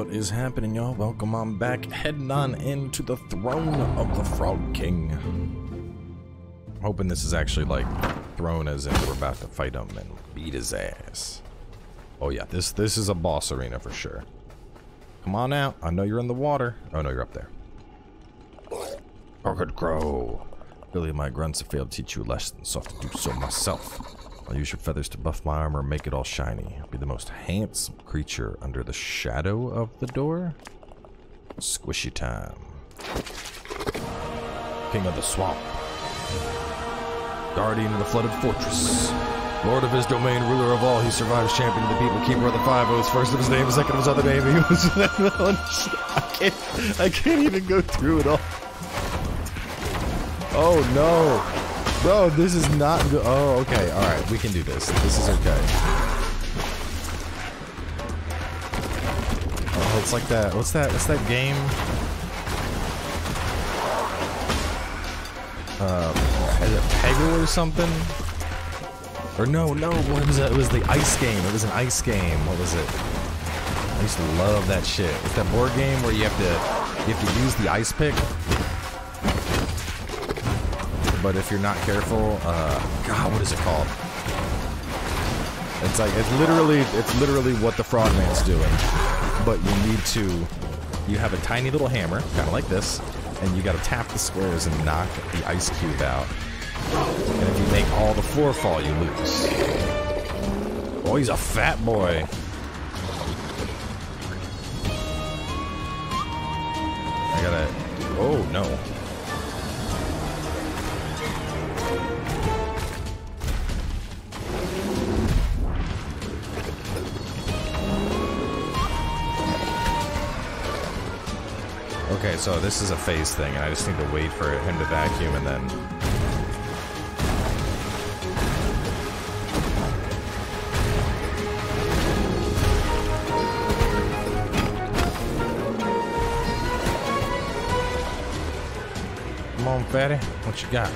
What is happening, y'all? Welcome on back. Heading on into the throne of the Frog King. I'm hoping this is actually like throne as in we're about to fight him and beat his ass. Oh yeah, this this is a boss arena for sure. Come on out. I know you're in the water. Oh no, you're up there. Orchid Crow. Billy, my grunts have failed to teach you a lesson, so I have to do so myself. I'll use your feathers to buff my armor make it all shiny. I'll be the most handsome creature under the shadow of the door. Squishy time. King of the swamp. Guardian of the flooded fortress. Lord of his domain, ruler of all, he survives, champion of the people, keeper of the five oaths, first of his name, second of his other name. He was. I can't, I can't even go through it all. Oh no. Bro, this is not good. Oh, okay. All right, we can do this. This is okay. Oh, it's like that. What's that? What's that game? Uh, is it Peggle or something? Or no, no. What was it? It was the ice game. It was an ice game. What was it? I used to love that shit. It's that board game where you have to you have to use the ice pick but if you're not careful, uh, God, what is it called? It's like it's literally it's literally what the frogman's doing, but you need to you have a tiny little hammer, kind of like this, and you got to tap the squares and knock the ice cube out. And if you make all the floor fall, you lose. Oh, he's a fat boy. I gotta. Oh no. Okay, so this is a phase thing, and I just need to wait for him to vacuum and then... Come on, fatty. What you got?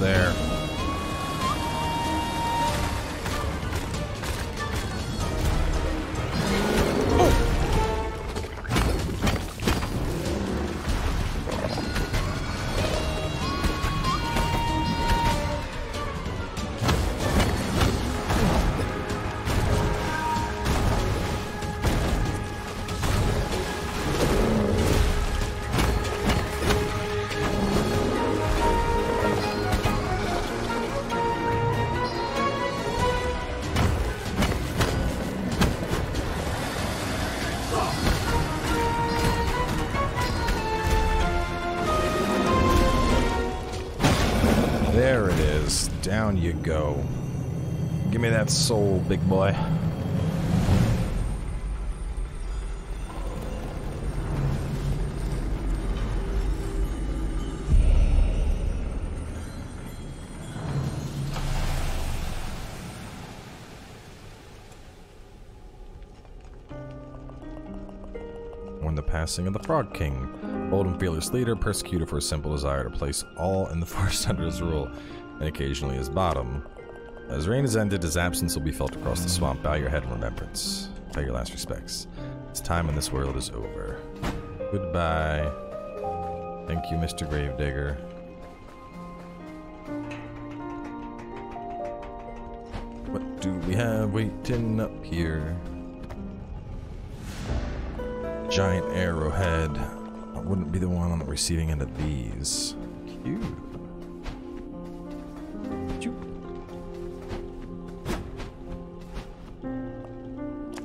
There. Down you go. Give me that soul, big boy. passing of the Frog King, old and fearless leader, persecuted for a simple desire to place all in the Forest under his rule and occasionally his bottom. As rain has ended, his absence will be felt across the swamp. Bow your head in remembrance. Pay your last respects. His time in this world is over. Goodbye. Thank you, Mr. Gravedigger. What do we have waiting up here? Giant arrowhead. I wouldn't be the one on the receiving end of these. Cute.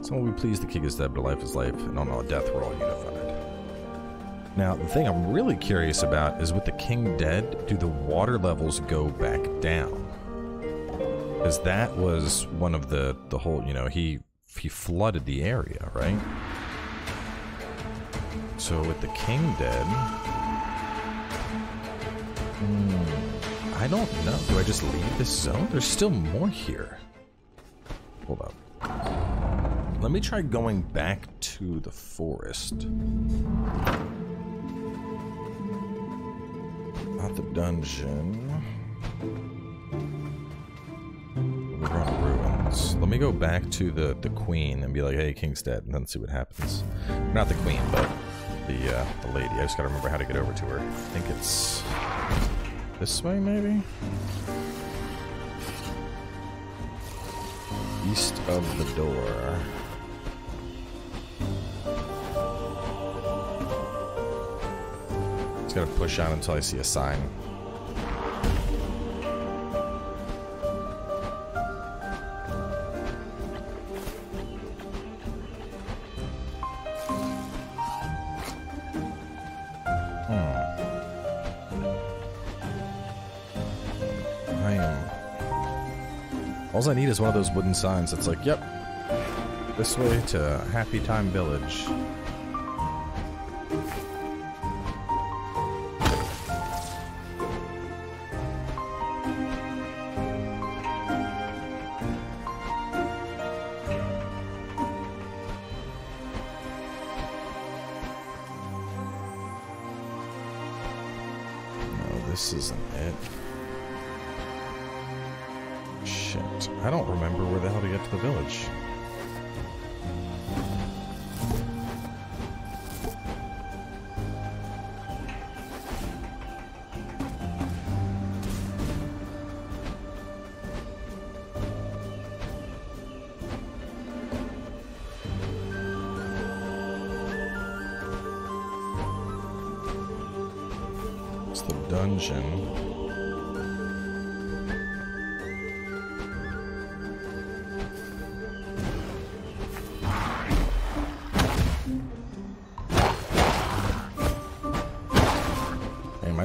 Someone will be pleased to kick his dead, but life is life, and on all death we're all unified. Now, the thing I'm really curious about is with the king dead, do the water levels go back down? Because that was one of the the whole, you know, he he flooded the area, right? So with the king dead, hmm, I don't know. Do I just leave this zone? There's still more here. Hold up. Let me try going back to the forest. Not the dungeon. We're on ruins. Let me go back to the, the queen and be like, hey, king's dead, and then see what happens. Not the queen, but the, uh, the lady. I just gotta remember how to get over to her. I think it's this way, maybe? East of the door. Just gotta push on until I see a sign. Hmm. I am. All I need is one of those wooden signs that's like, yep, this way to Happy Time Village. This isn't it. Shit. I don't remember where the hell to get to the village.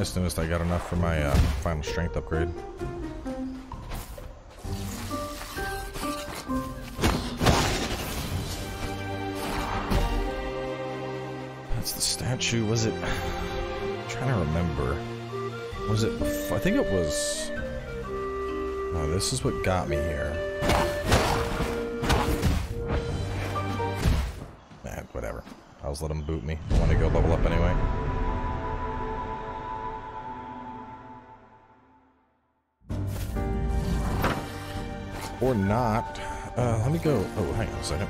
I just noticed I got enough for my uh, final strength upgrade. That's the statue. Was it? I'm trying to remember. Was it? Before? I think it was. No, this is what got me here. Man, whatever. I'll just let him boot me. I want to go level up anyway. Or not. Uh, let me go. Oh, hang on a second.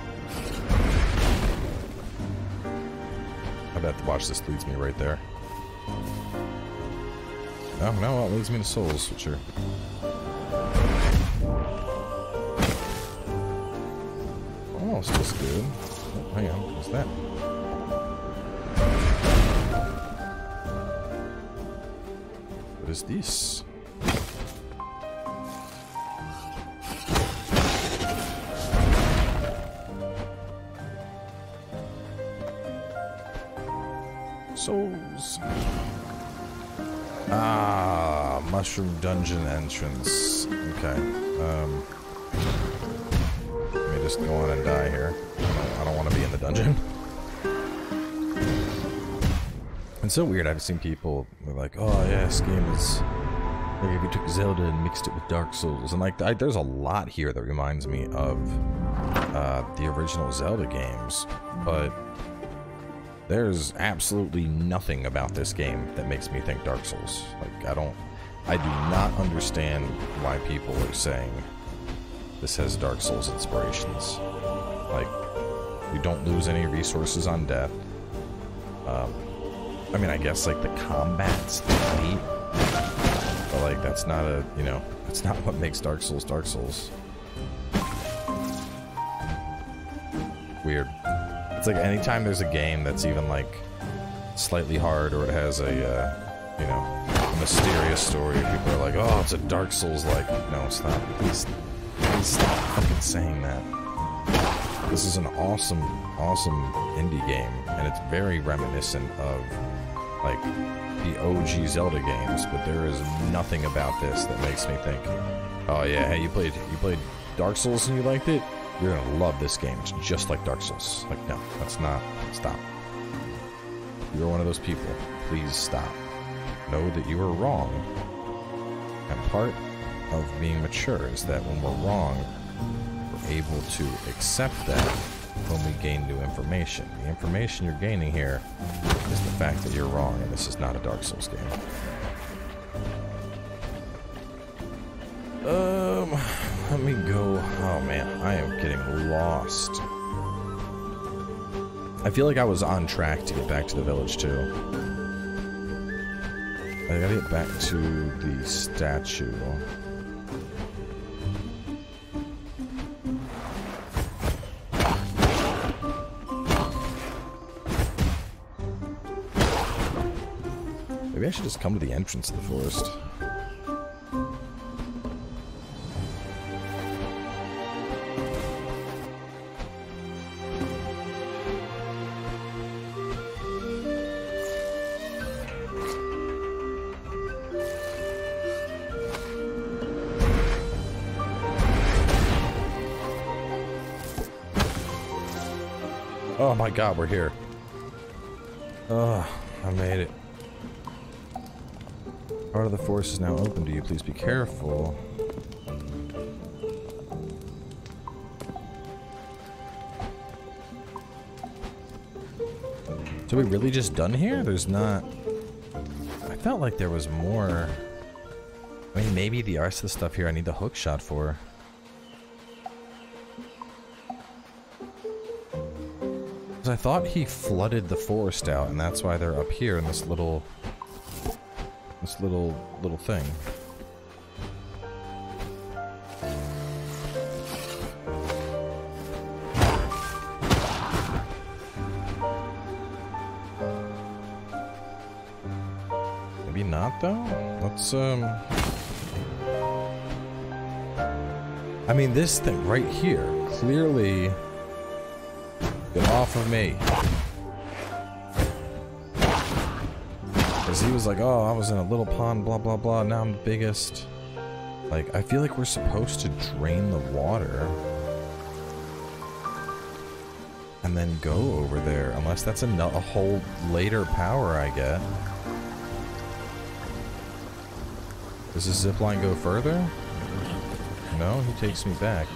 I bet the watch this leads me right there. No, no, it leads me to souls, which are... Almost as good. Oh, hang on, what's that? What is this? Mushroom dungeon entrance. Okay. Um, let me just go on and die here. I don't, don't want to be in the dungeon. It's so weird. I've seen people like, "Oh yeah, this game is like if you took Zelda and mixed it with Dark Souls," and like I, there's a lot here that reminds me of uh, the original Zelda games, but There's absolutely nothing about this game that makes me think Dark Souls. Like, I don't... I do not understand why people are saying this has Dark Souls inspirations. Like, you don't lose any resources on death. Um, I mean, I guess, like, the combat's neat. But, like, that's not a, you know, that's not what makes Dark Souls Dark Souls. Weird. It's like anytime there's a game that's even, like, slightly hard or it has a, uh, you know, mysterious story, people are like, oh, it's a Dark Souls-like. No, it's not. Please, please stop fucking saying that. This is an awesome, awesome indie game, and it's very reminiscent of like the OG Zelda games, but there is nothing about this that makes me think, oh yeah, hey, you played you played Dark Souls and you liked it? You're gonna love this game. It's just like Dark Souls. Like, no, that's not. Stop. You're one of those people. Please stop. Know that you are wrong. And part of being mature is that when we're wrong, we're able to accept that when we gain new information. The information you're gaining here is the fact that you're wrong and this is not a Dark Souls game. Um, let me go. Oh man, I am getting lost. I feel like I was on track to get back to the village too. I gotta get back to the statue. Maybe I should just come to the entrance of the forest. My god, we're here. Oh, I made it. Part of the forest is now open to you. Please be careful. So we really just done here? There's not... I felt like there was more... I mean, maybe the rest of the stuff here I need the hook shot for. I thought he flooded the forest out, and that's why they're up here in this little this little little thing. Maybe not though? Let's um I mean this thing right here clearly Get off of me. Because he was like, oh, I was in a little pond, blah, blah, blah, now I'm the biggest. Like, I feel like we're supposed to drain the water. And then go over there, unless that's a, a whole later power I get. Does this zipline go further? No, he takes me back.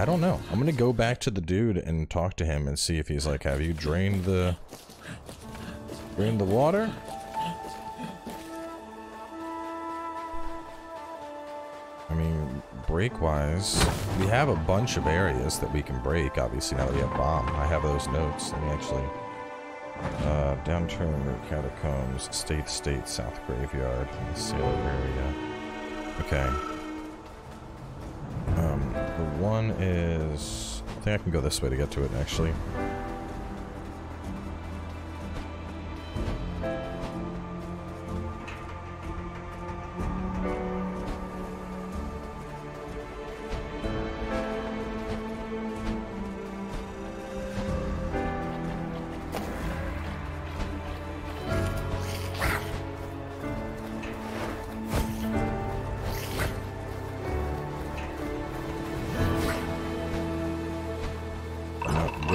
I don't know. I'm gonna go back to the dude and talk to him and see if he's like, have you drained the... Drained the water? I mean, break-wise, we have a bunch of areas that we can break, obviously, now that we have bomb. I have those notes. Let me actually... Uh, downturn catacombs, state state, south graveyard, sailor area. Okay. One is... I think I can go this way to get to it, actually.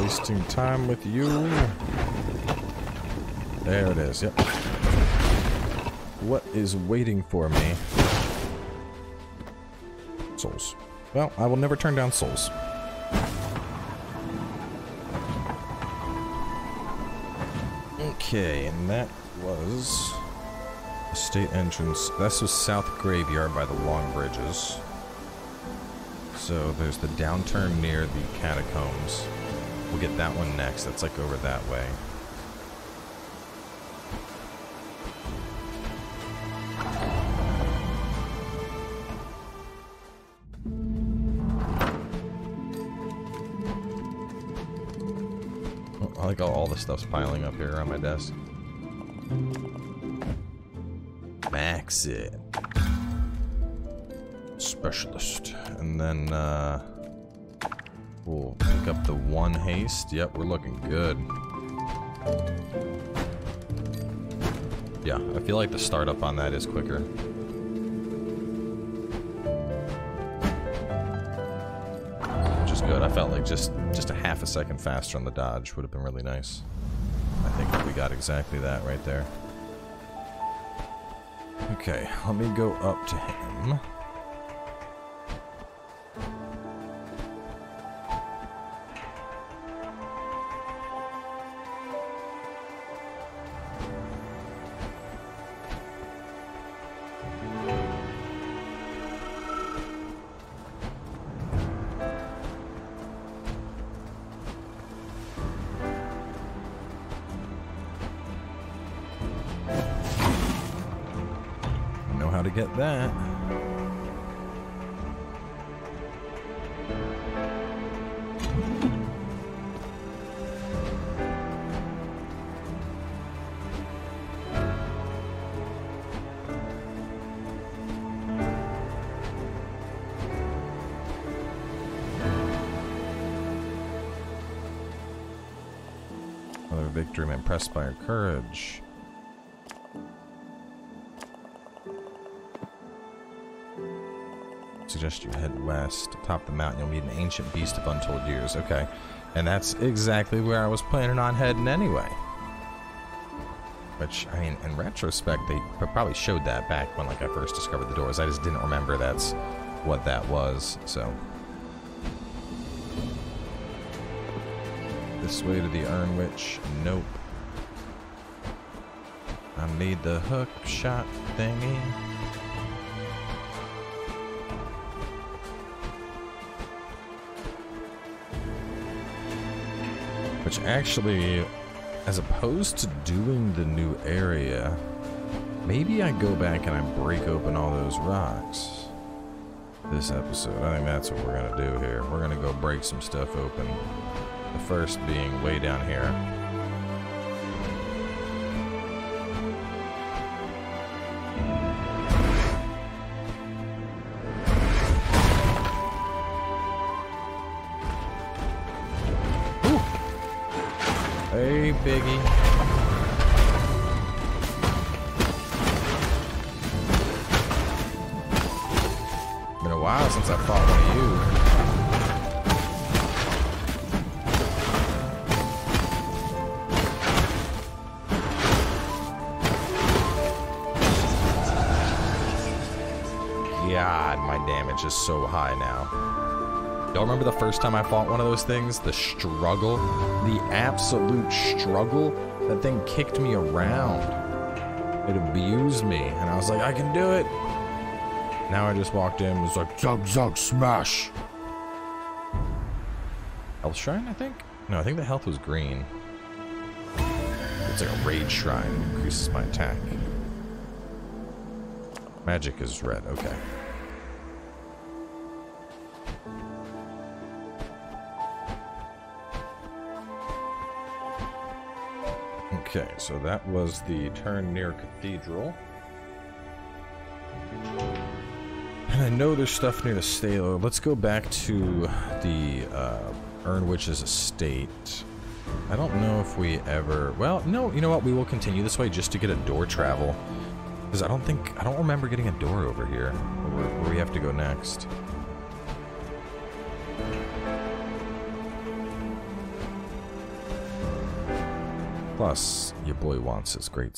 Wasting time with you. There it is, yep. What is waiting for me? Souls. Well, I will never turn down souls. Okay, and that was the state entrance. This was South Graveyard by the Long Bridges. So there's the downturn near the catacombs. We'll get that one next. That's like over that way. Oh, I like how all the stuff's piling up here on my desk. Max it. Specialist. And then, uh... up the one haste. Yep, we're looking good. Yeah, I feel like the startup on that is quicker. Which is good. I felt like just, just a half a second faster on the dodge would have been really nice. I think we got exactly that right there. Okay, let me go up to him. Victory, I'm impressed by her courage. Suggest you head west. Atop the mountain, you'll meet an ancient beast of untold years. Okay. And that's exactly where I was planning on heading anyway. Which, I mean, in retrospect, they probably showed that back when, like, I first discovered the doors. I just didn't remember that's what that was, so. This way to the Urn Witch? Nope. I need the hook shot thingy. Which actually, as opposed to doing the new area, maybe I go back and I break open all those rocks. This episode. I think that's what we're going to do here. We're going to go break some stuff open. The first being way down here. God, my damage is so high now. Y'all remember the first time I fought one of those things? The struggle? The absolute struggle? That thing kicked me around. It abused me, and I was like, I can do it. Now I just walked in and was like, Zug Zug Smash. Health Shrine, I think? No, I think the health was green. It's like a Rage Shrine. It increases my attack. Magic is red, okay. Okay, so that was the turn near Cathedral. And I know there's stuff near the stable. Let's go back to the uh, Urn Witch's estate. I don't know if we ever... Well, no, you know what? We will continue this way just to get a door travel. Because I don't think... I don't remember getting a door over here. Where, where we have to go next. Plus, your boy wants his great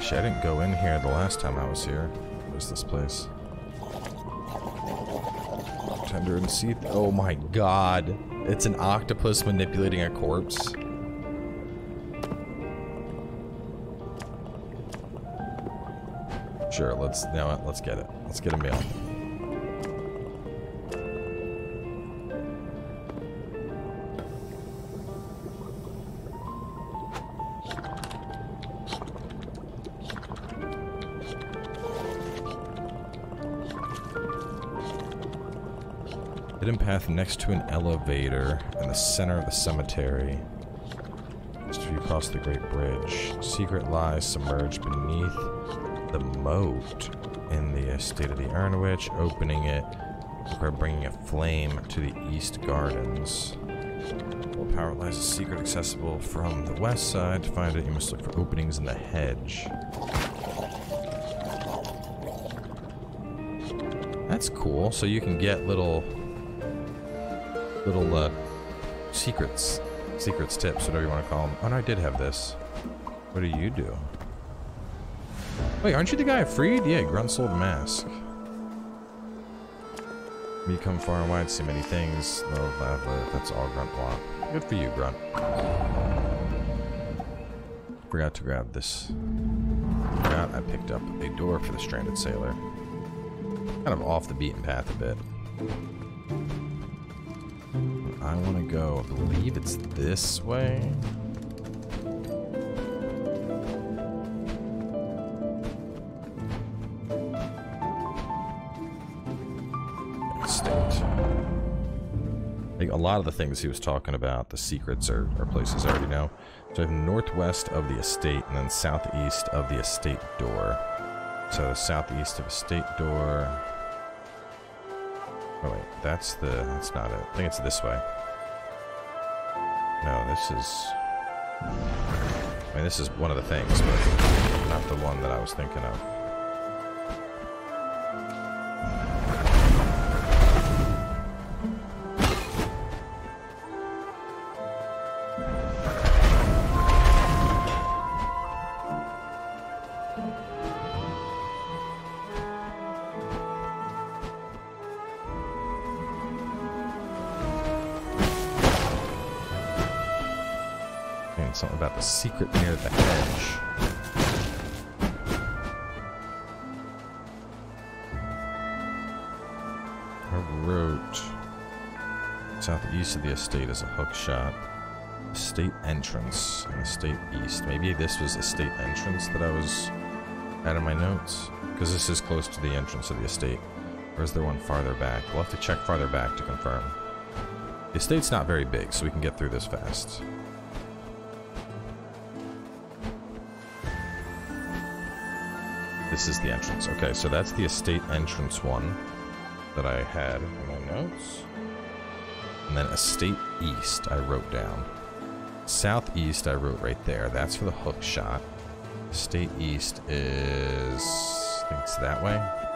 Actually, I didn't go in here the last time I was here. What is this place? Tender and seed. Oh my god. It's an octopus manipulating a corpse. Sure, let's what, let's get it. Let's get a meal. Hidden path next to an elevator in the center of the cemetery. Just you cross the Great Bridge. Secret lies submerged beneath the moat in the estate of the Urnwitch. Opening it require bringing a flame to the east gardens. Power lies a secret accessible from the west side. To find it, you must look for openings in the hedge. That's cool. So you can get little little uh, secrets, secrets, tips, whatever you want to call them. Oh, no, I did have this. What do you do? Wait, aren't you the guy I freed? Yeah, Grunt sold mask. You come far and wide, see many things. No, that's all Grunt want. Good for you, Grunt. Forgot to grab this. Forgot I picked up a door for the stranded sailor. Kind of off the beaten path a bit. I want to go, I believe it's this way. A lot of the things he was talking about, the secrets are, are places I already know. So I have northwest of the estate and then southeast of the estate door. So southeast of estate door. Oh wait, that's the, that's not it. I think it's this way. No, this is... I mean, this is one of the things, but not the one that I was thinking of. Something about the secret near the hedge. Southeast of the estate is a hook shot. Estate entrance and estate east. Maybe this was estate entrance that I was out of my notes. Because this is close to the entrance of the estate. Or is there one farther back? We'll have to check farther back to confirm. The estate's not very big, so we can get through this fast. This is the entrance. Okay, so that's the estate entrance one that I had in my notes. And then estate east I wrote down. Southeast I wrote right there. That's for the hook shot. Estate east is... I think it's that way.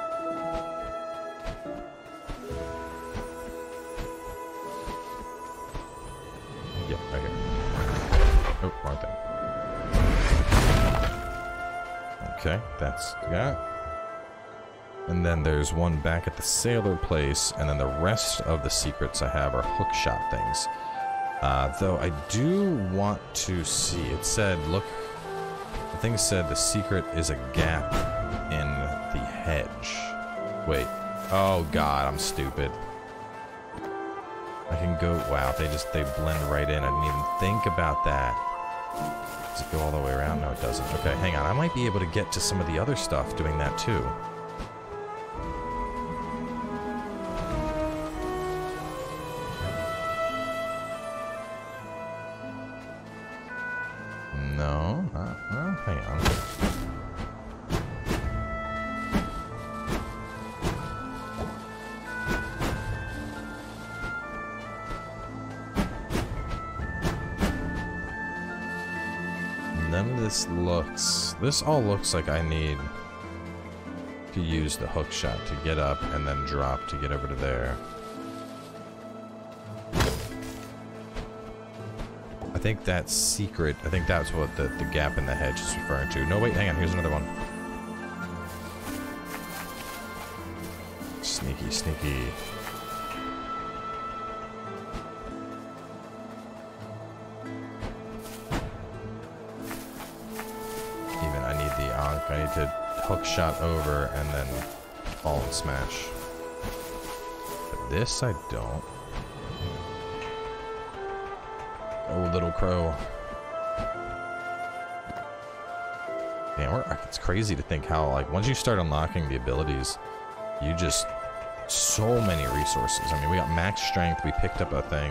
And then there's one back at the sailor place, and then the rest of the secrets I have are hookshot things. Uh, though I do want to see, it said, look, the thing said the secret is a gap in the hedge. Wait, oh god, I'm stupid. I can go, wow, they just, they blend right in. I didn't even think about that. Does it go all the way around? No, it doesn't. Okay, hang on. I might be able to get to some of the other stuff doing that too. This all looks like I need to use the hook shot to get up and then drop to get over to there. I think that's secret. I think that's what the, the gap in the hedge is referring to. No, wait, hang on. Here's another one. Sneaky, sneaky. To hook shot over and then fall and smash. But this I don't. Oh, little crow. Man, it's crazy to think how, like, once you start unlocking the abilities, you just... So many resources. I mean, we got max strength, we picked up a thing,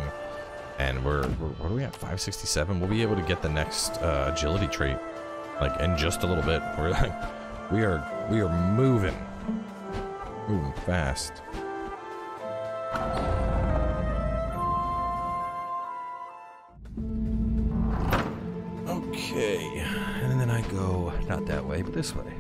and we're, we're what are we at, 567? We'll be able to get the next uh, agility trait, like, in just a little bit. We're like, we are, we are moving. Moving fast. Okay, and then I go not that way, but this way.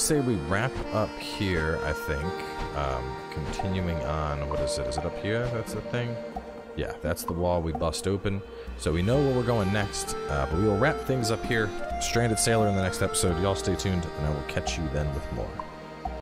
Say we wrap up here, I think. Um, continuing on, what is it? Is it up here? That's the thing? Yeah, that's the wall we bust open. So we know where we're going next, uh, but we will wrap things up here. Stranded Sailor in the next episode. Y'all stay tuned, and I will catch you then with more.